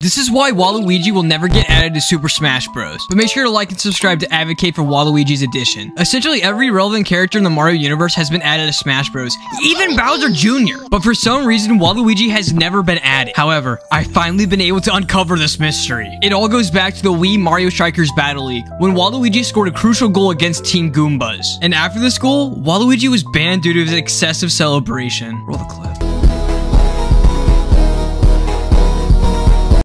This is why Waluigi will never get added to Super Smash Bros. But make sure to like and subscribe to advocate for Waluigi's addition. Essentially, every relevant character in the Mario universe has been added to Smash Bros. Even Bowser Jr. But for some reason, Waluigi has never been added. However, I've finally been able to uncover this mystery. It all goes back to the Wii Mario Strikers Battle League, when Waluigi scored a crucial goal against Team Goombas. And after this goal, Waluigi was banned due to his excessive celebration. Roll the clip.